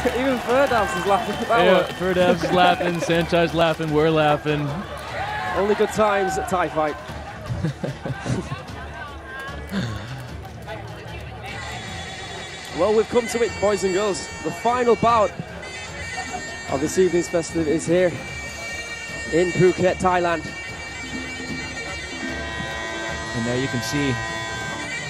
Even Firdavs is laughing Yeah. Firdavs is laughing, Saenchai's laughing, we're laughing. Only good times at Thai fight. well, we've come to it, boys and girls. The final bout of this evening's festival is here in Phuket, Thailand. And there you can see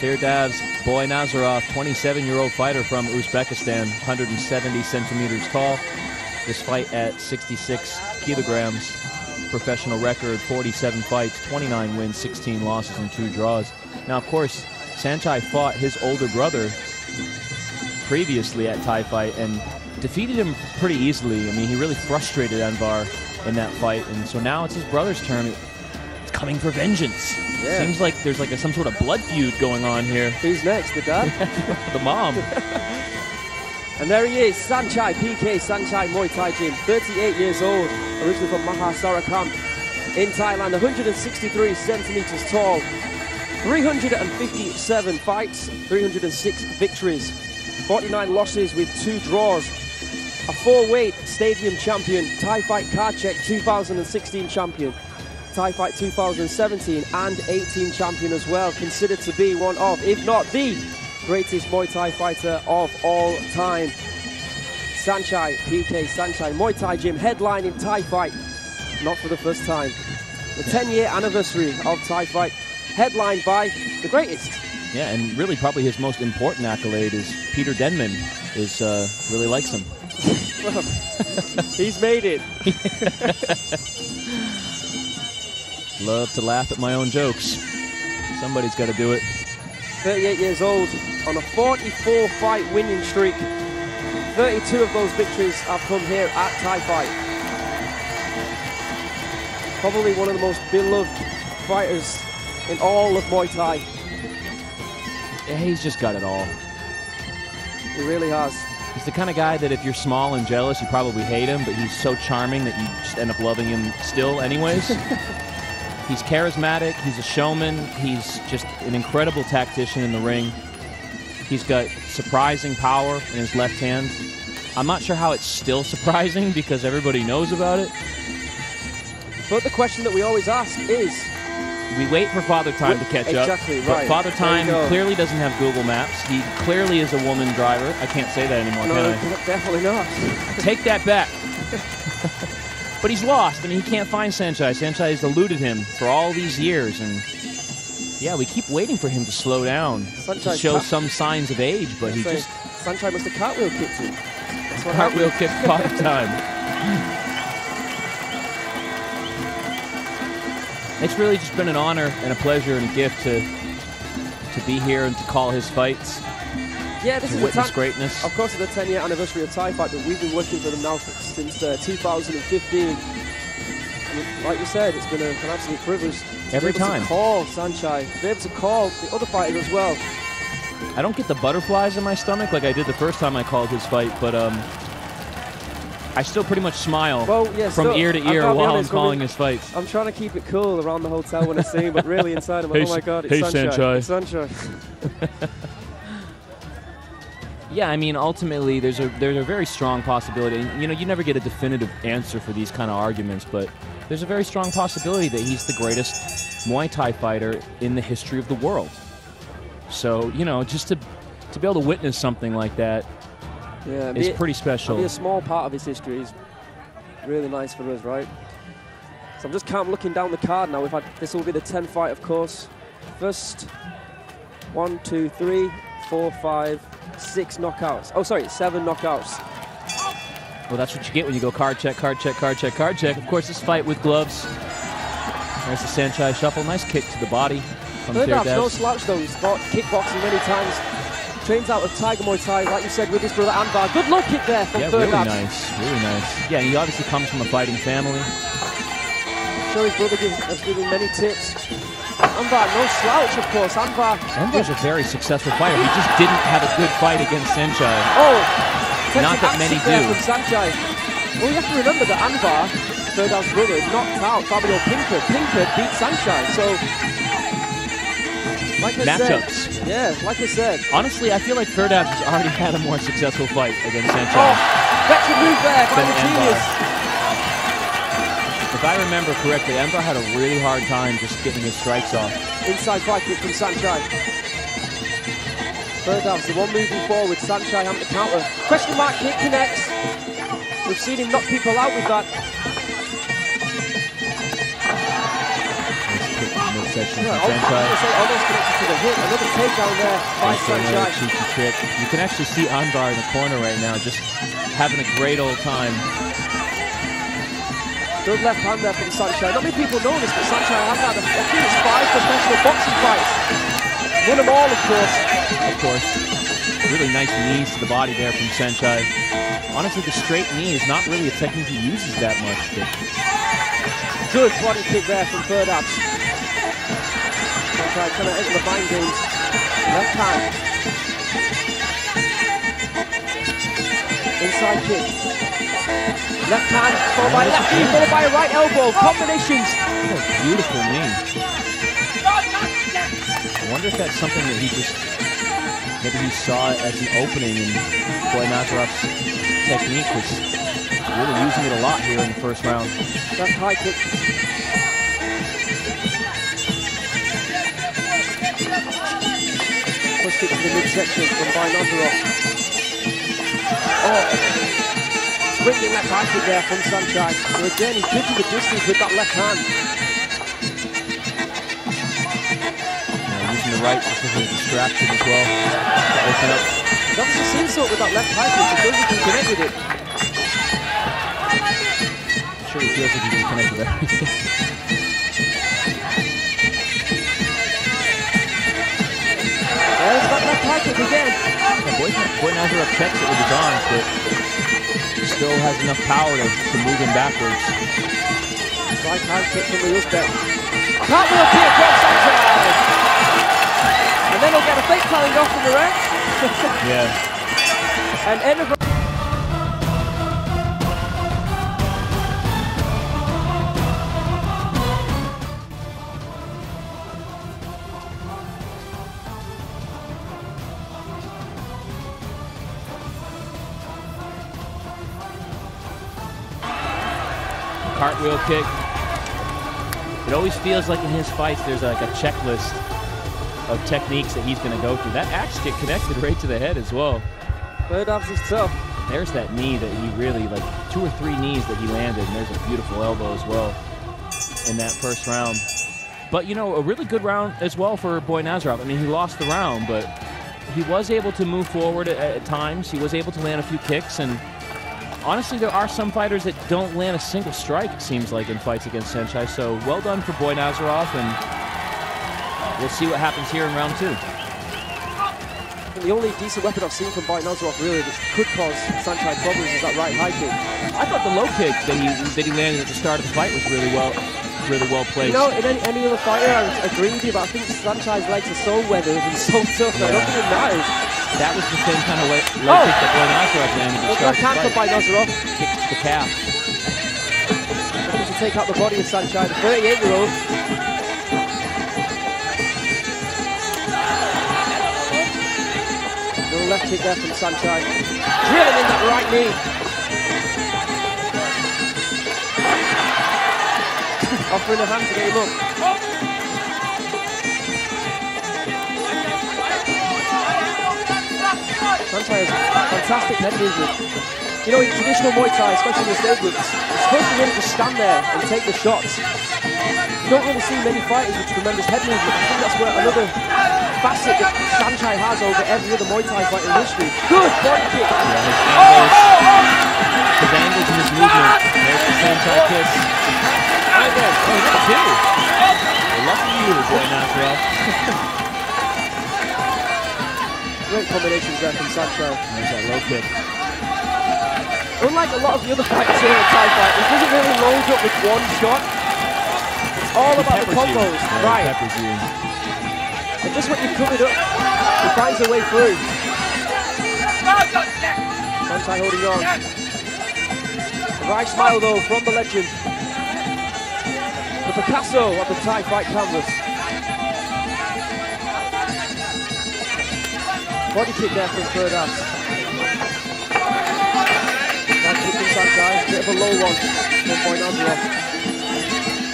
Firdavs Boynazarov, 27-year-old fighter from Uzbekistan, 170 centimeters tall. This fight at 66 kilograms. Professional record, 47 fights, 29 wins, 16 losses, and two draws. Now, of course, Saenchai fought his older brother previously at Thai Fight and defeated him pretty easily. I mean, he really frustrated Anvar in that fight, and so now it's his brother's turn. It's coming for vengeance. Yeah. Seems like there's like a, some sort of blood feud going on here. Who's next? The dad? the mom. And there he is, Saenchai PK Saenchai Muay Thai Gym, 38 years old, originally from Maha Sarakham in Thailand, 163 centimeters tall, 357 fights, 306 victories, 49 losses with two draws, a four-weight stadium champion, Thai Fight Kard Chuek 2016 champion, Thai Fight 2017 and 18 champion as well, considered to be one of, if not the greatest Muay Thai fighter of all time. Saenchai, PK Saenchai, Muay Thai Gym, headlining Thai Fight, not for the first time. The 10 year anniversary of Thai Fight, headlined by the greatest. Yeah, and really probably his most important accolade is Peter Denman is uh, really likes him. He's made it. Love to laugh at my own jokes. Somebody's got to do it. 38 years old, on a 44 fight winning streak. 32 of those victories have come here at Thai Fight. Probably one of the most beloved fighters in all of Muay Thai. Yeah, he's just got it all. He really has. He's the kind of guy that if you're small and jealous, you probably hate him, but he's so charming that you just end up loving him still, anyways. he's charismatic, he's a showman, he's just an incredible tactician in the ring. He's got surprising power in his left hand. I'm not sure how it's still surprising because everybody knows about it. But the question that we always ask is We wait for Father Time to catch up. Exactly, but right. Father Time clearly doesn't have Google Maps. He clearly is a woman driver. I can't say that anymore, no, can I? definitely not. Take that back. but he's lost. I mean, he can't find Saenchai. Saenchai has eluded him for all these years, and yeah, we keep waiting for him to slow down to show some signs of age, but he So, just Saenchai must have cartwheel kicked him. That's what cartwheel kicked Father Time. It's really just been an honor and a pleasure and a gift to to be here and to call his fights, Yeah, this to is the witness time. greatness. Of course, it's the 10 year anniversary of Thai Fight, but we've been working for them now since uh, 2015. And like you said, it's been a, an absolute privilege. to Every be able time. To call Saenchai, to be able to call the other fighters as well. I don't get the butterflies in my stomach like I did the first time I called his fight, but um, I still pretty much smile Well, yeah, from still, ear to ear while honest, I'm calling when we- his fights. I'm trying to keep it cool around the hotel when I see him, but really inside I'm like, Hey, oh my god, it's hey, Saenchai. Saenchai. It's Saenchai. Yeah, I mean, ultimately, there's a there's a very strong possibility. You know, you never get a definitive answer for these kind of arguments, but there's a very strong possibility that he's the greatest Muay Thai fighter in the history of the world. So, you know, just to to be able to witness something like that Yeah, is pretty special. Be a small part of his history is really nice for us, right? So I'm just kind of looking down the card now. We've had this will be the 10 fight, of course. First, one, two, three, four, five, six knockouts. Oh, sorry, seven knockouts. Well, that's what you get when you go Kard Chuek, Kard Chuek, Kard Chuek, Kard Chuek. Of course, this fight with gloves. There's the Saenchai shuffle. Nice kick to the body half's no slouch though. He's fought kickboxing many times. Trains out of Tiger Muay Thai, like you said, with his brother Anvar. Good low kick there from Yeah, really nice, really nice. Yeah, he obviously comes from a fighting family. I'm Sure, his brother gives, has given many tips. Anvar, no slouch, of course. Anvar Anvar's a very successful fighter. He just didn't have a good fight against Saenchai. Oh, Not that many do. From Saenchai. Well, you have to remember that Anvar, Ferdow's brother, knocked out Fabio Pinca. Pinca beat Saenchai, so Like I matchups. said, yeah, like I said. Honestly, I feel like Firdavs has already had a more successful fight against Saenchai. Oh, veteran move there by the genius. If I remember correctly, Anvar had a really hard time just getting his strikes off. Inside fight kick from Saenchai. Birdhouse, the one moving forward. Saenchai having to counter. Question mark kick connects. We've seen him knock people out with that. Nice kick in the midsection Yeah, from I'm Saenchai. gonna say almost connected to the hip. Another takedown there by Nice another cheeky trick. You can actually see Anvar in the corner right now, just having a great old time. Good left hand there from Saenchai. Not many people know this, but Saenchai has had, a, I think it's five professional boxing fights. Won them all, of course. Of course, really nice knees to the body there from Saenchai. Honestly, the straight knee is not really a technique he uses that much. But Good body kick there from third abs. Saenchai trying to enter the mind games. Left hand. Inside kick. Left hand, followed by left knee, followed by right elbow. Combinations. what a beautiful knee. I wonder if that's something that he just maybe he saw it as an opening in Boynazarov's technique was really using it a lot here in the first round. Left high kick. Push kick to the midsection from Boynazarov. Oh. Swinging left high kick there from Saenchai. So again, he's judging the distance with that left hand. Know, using the right just as a distraction as well to open up. He's obviously seen something with that left high kick. Feels he can connect with it. I'm sure he feels like he can connect with everything. There's that left high kick again. Yeah, Boy, checks it with his arms, but still has enough power to, to move him backwards. Right high kick from the Uzbek. Cartwheel kick from Saenchai. And then he'll get a fake telling off from the ref. Yeah. And end Cartwheel kick. It always feels like in his fights there's like a checklist of techniques that he's going to go through. That axe kick connected right to the head as well. Third abs is tough. There's that knee that he really, like two or three knees that he landed, and there's a beautiful elbow as well in that first round. But, you know, a really good round as well for Boynazarov. I mean, he lost the round, but he was able to move forward at, at times. He was able to land a few kicks, and honestly, there are some fighters that don't land a single strike, it seems like, in fights against Saenchai. So well done for Boynazarov, and we'll see what happens here in round two. And the only decent weapon I've seen from Boynazarov really that could cause Saenchai problems is that right high kick. I thought the low kick that he that he landed at the start of the fight was really well, really well placed. You know, in any, any other fighter, I would agree with you, but I think Saenchai's legs are so weathered and so tough that I don't Yeah. think it matters. That was the same kind of low Oh! kick that Boynazarov landed at the Look start at of counter the fight. Boynazarov. Kicked the calf. Looking to take out the body of Saenchai, the 38-year-old. Little left kick there from Saenchai. Drilling in that right knee. Offering a hand to get him up. Saenchai has fantastic head movement. You know, in traditional Muay Thai, especially in the stage groups, you're supposed to be able to stand there and take the shots. You don't really see many fighters with tremendous head movement. I think that's where another facet that Saenchai has over every other Muay Thai fighter in history. Good body kick. Yeah, his oh, angles, oh, oh! his angles and his movement. There's the Saenchai kiss. Right there. Oh, two. Lucky you, Boynazarov. Great combinations there from Saenchai. There's that low kick. Unlike a lot of the other fights here in Thai fight, he doesn't really load up with one shot. It's all about the you. combos. Yeah, right. you. And just when you've covered up, he finds a way through. Saenchai holding on. A right smile though from the legend. The Picasso of the Thai fight canvas. Body kick there from half. That kick inside guys, bit of a low one from Boynazarov.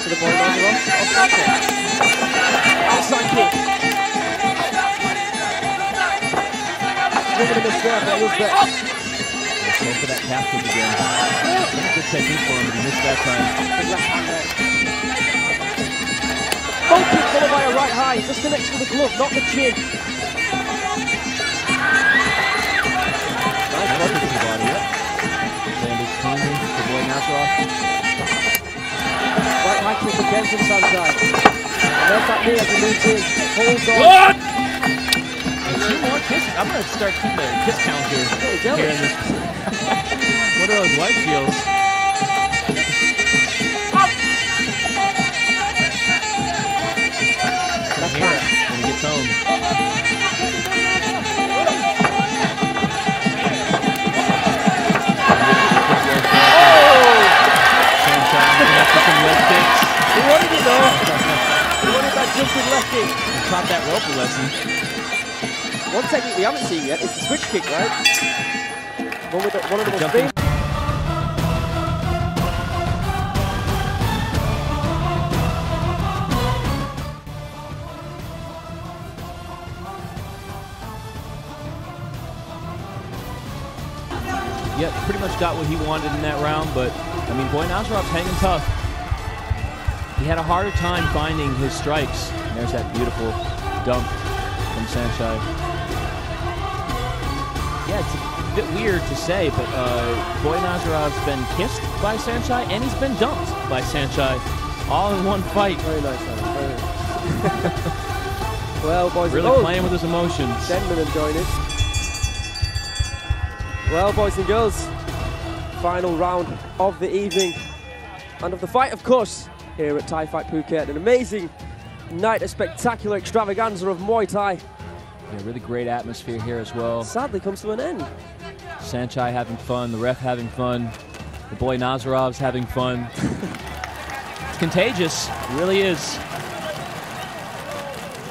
To the Boynazarov, outside kick. Outside kick. Swing and a miss there, Uzbek. Let's go for that kick again. Good technique for him, but he missed that time. Left hand there. Low kick followed by a right high, just connects to the glove, not the chin. Nice kick to the body, yep. Landed cleanly for Boynazarov. Right high kick again from Saenchai. And there's that knee as he moves in. Holds on. And two more kisses. I'm gonna start keeping a kiss count here. Hey, here this. what are those white feels? Left Hear it when he gets home. Wanted that jumping left that rope lesson. One technique we haven't seen yet is the switch kick, right? One, with the, one of the most famous. Yep, pretty much got what he wanted in that round, but I mean, Boynazarov's hanging tough. He had a harder time finding his strikes. There's that beautiful dump from Saenchai. Yeah, it's a bit weird to say, but uh, Boynazarov's been kissed by Saenchai and he's been dumped by Saenchai all in one fight. Very nice. Very nice. well, boys Really and girls, Really playing with his emotions. Denman enjoying it. Well, boys and girls, final round of the evening and of the fight, of course, here at Thai Fight Phuket. An amazing night, a spectacular extravaganza of Muay Thai. Yeah, really great atmosphere here as well. Sadly, comes to an end. Saenchai having fun, the ref having fun, the Boynazarov's having fun. it's contagious, it really is.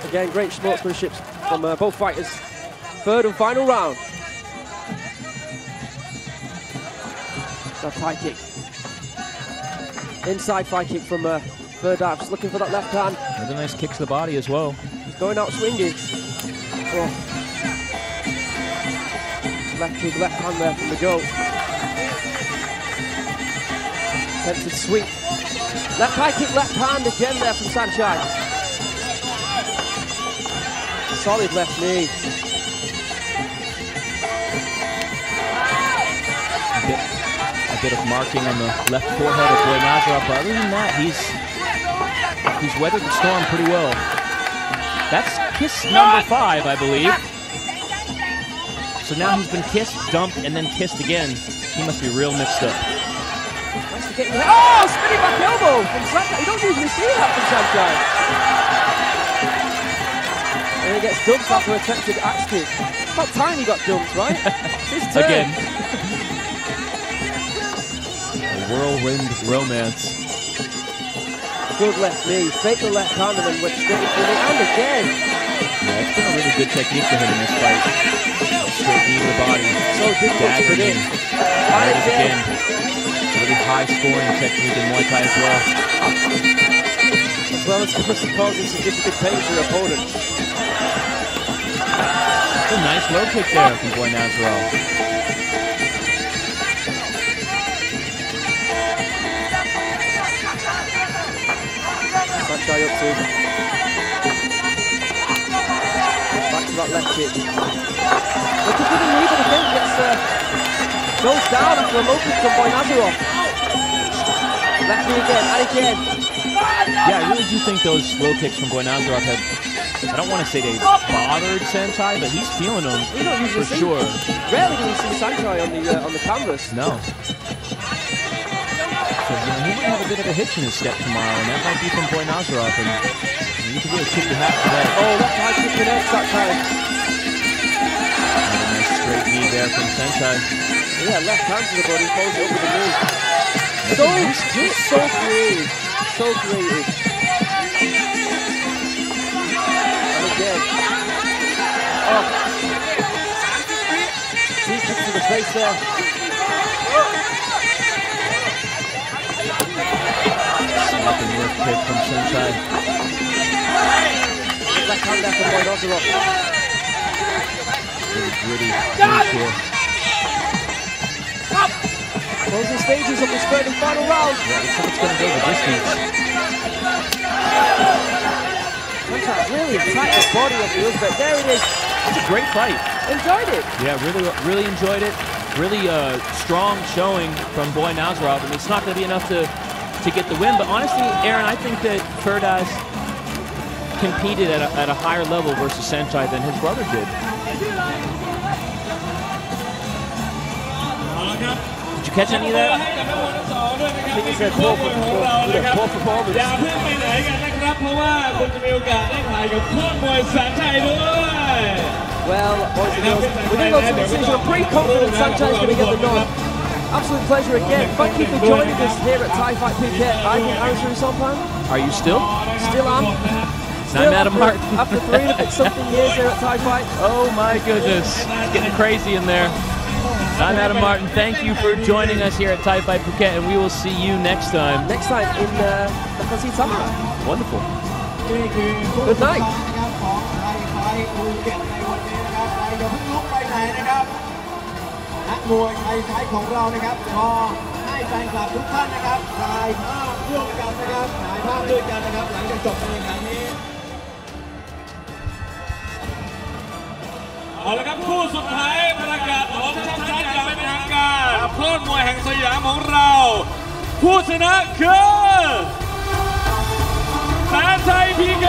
Again, great sportsmanship from uh, both fighters. Third and final round. Left high kick. Inside high kick from uh, Verdav, just looking for that left hand. Another nice kick to the body as well. He's going out swinging. Oh. Left kick, left hand there from the goat. Attempted sweep. Left high kick, left hand again there from Saenchai. Solid left knee. A bit, bit of marking on the left forehead of Boynazarov, but other than that, he's he's weathered the storm pretty well. That's kiss number five, I believe. So now he's been kissed, dumped, and then kissed again. He must be real mixed up. Nice to get Oh, spinning back elbow from Saenchai. You don't usually see that from Saenchai. And he gets dumped after attempted axe kick. It's about time he got dumped, right? Again. A whirlwind romance. Good left knee, fake the left hand and then went straight into the and again. Yeah, it's been a really good technique for him in this fight. Straight knee to the body. So difficult to predict. There And it is again. Really high scoring technique in Muay Thai as well. As well as causing significant pain to your opponent. It's a nice low kick there from Boynazarov. Saenchai up to. Back to that left kick. Looking for the knee, but again gets uh, goes down after a low kick from Boynazarov. Left knee again and again. Yeah, I really do think those low kicks from Boynazarov have, I don't want to say they bothered Saenchai, but he's feeling them We don't usually for see. sure. Rarely do we see Saenchai on the uh, on the canvas. No. You know, he might have a bit of a hitch in his step tomorrow, and that might be from Boynazarov, and you can really tip your hat for oh, that. Oh, left high kick connects that time. a nice straight knee there from Saenchai. Yeah, left hand to the body, follows it up with the knee. So, just so creative. So creative. And again. Oh. face there. Snapping lift kick from hand there from. Really gritty finish here. Closing stages of this third and final round. Yeah, looks like it's going to go the distance. Really attacked the body of the Uzbek. There it is. It's a great fight. Enjoyed it. Yeah, really, really enjoyed it. Really uh, strong showing from Boynazarov, and it's not going to be enough to to get the win. But honestly, Aaron, I think that Firdavs competed at a, at a higher level versus Saenchai than his brother did. Did you catch any of that? I think he said pull for pull, yeah, pull for pull. อย่าเพิ่งไปไหนกันนะครับเพราะว่าคุณจะมีโอกาสได้ถ่ายกับโค้ชมวยสัญชัยด้วย Well, boys and girls, we're going to go to the decision. I'm pretty confident Saenchai's going to get the nod. Absolute pleasure again. Thank you for joining us here at Thai Fight Phuket. I am been Aaron Are you still? Still am. Still I'm Adam Martin. after 300 something years here at Thai Fight. Oh my goodness. It's getting crazy in there. I'm Adam Martin. Thank you for joining us here at Thai Fight Phuket, and we will see you next time. Next time in uh, the Kasi Summer. Wonderful. Good night. นะครับของไทยไฟภูเก็ตในวันนี้นะครับใครอย่าเพิ่งลุกไปไหนนะครับนักมวยไทยของเรานะครับขอให้แฟนคลับทุกท่านนะครับถ่ายภาพร่วมกันนะครับถ่ายภาพด้วยกันนะครับ หลังจากจบการแข่งขันนี้เอาละครับคู่สุดท้ายประกาศผลชัดๆอย่างเป็นทางการโคตรมวยแห่งสยามของเรา ผู้ชนะคือแสนชัยพีเก